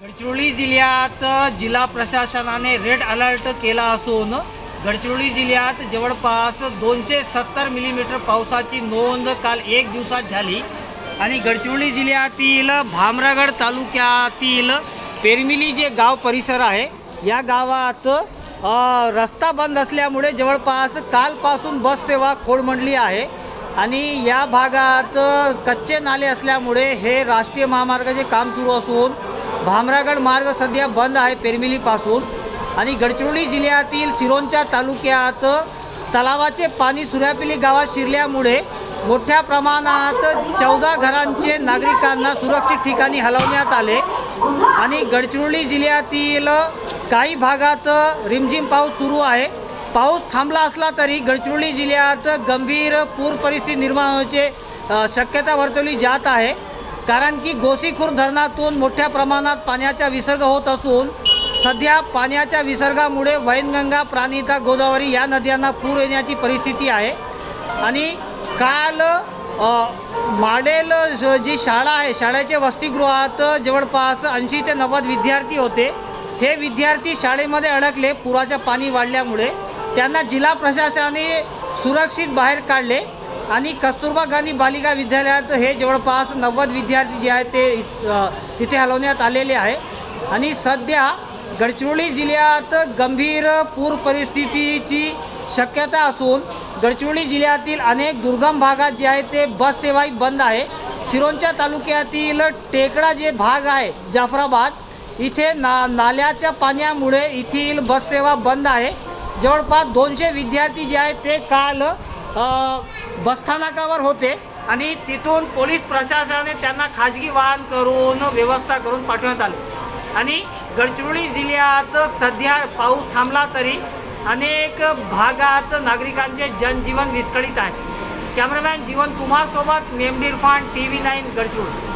गडचिरोली जिल्ह्यात जिल्हा प्रशासनाने रेड अलर्ट केला असून गडचिरोली जिल्ह्यात जवळपास दोनशे सत्तर मिलीमीटर पावसाची नोंद काल एक दिवसात झाली. आणि गडचिरोली जिल्ह्यातील भामरागड तालुक्यातील पेरमिली जे गाव परिसर आहे या गावात रस्ता बंद असल्यामुळे जवळपास कालपासून बस सेवा खोडमंडली आहे. आणि या भागात कच्चे नाले असल्यामुळे हे राष्ट्रीय महामार्गाचे काम सुरू असून भामरागड मार्ग सध्या बंद आहे पेरमिलीपासून. आणि गडचिरोली जिल्ह्यातील सिरोंचा तालुक्यात तलावाचे पाणी सुर्यापिली गावात शिरल्यामुळे मोठ्या प्रमाणात चौदा घरांचे नागरिकांना सुरक्षित ठिकाणी हलवण्यात आले. आणि गडचिरोली जिल्ह्यातील काही भागात रिमझिम पाऊस सुरू आहे. पाऊस थांबला असला तरी गडचिरोली जिल्ह्यात गंभीर पूर परिस्थिती निर्माण होण्याची शक्यता वर्तवली जात आहे. कारण की गोसीखुर्द धरणातून मोठ्या प्रमाणात पाण्याचा विसर्ग होत असून सध्या पाण्याच्या विसर्गामुळे वैनगंगा प्राणिता गोदावरी या नद्यांना पूर येण्याची परिस्थिती आहे. आणि काल माडेल जी शाळा आहे शाळेच्या वसतिगृहात जवळपास ऐंशी ते नव्वद विद्यार्थी होते. हे विद्यार्थी शाळेमध्ये अडकले पुराचं पाणी वाढल्यामुळे. त्यांना जिल्हा प्रशासनाने सुरक्षित बाहेर काढले. आणि कस्तुरबा गांधी बालिका विद्यालयात हे जवळपास नव्वद विद्यार्थी जे आहेत ते तिथे हलवण्यात आलेले आहे. आणि सध्या गडचिरोली जिल्ह्यात गंभीर पूर परिस्थितीची शक्यता असून गडचिरोली जिल्ह्यातील अनेक दुर्गम भागात जे आहे ते बस सेवाही बंद आहे. शिरोंच्या तालुक्यातील टेकडा जे भाग आहे जाफराबाद इथे ना नाल्याच्या पाण्यामुळे येथील बस सेवा बंद आहे. जवळपास दोनशे विद्यार्थी जे आहेत ते काल बसस्थानकावर होते आणि तिथून पोलीस प्रशासनाने त्यांना खाजगी वाहन करून व्यवस्था करून पाठवण्यात आली. आणि गडचिरोली जिल्ह्यात सध्या पाऊस थांबला तरी अनेक भागात नागरिकांचे जनजीवन विस्कळीत आहे. कॅमेरामॅन जीवन कुमारसोबत सोबत टी व्ही नाईन गडचिरोली.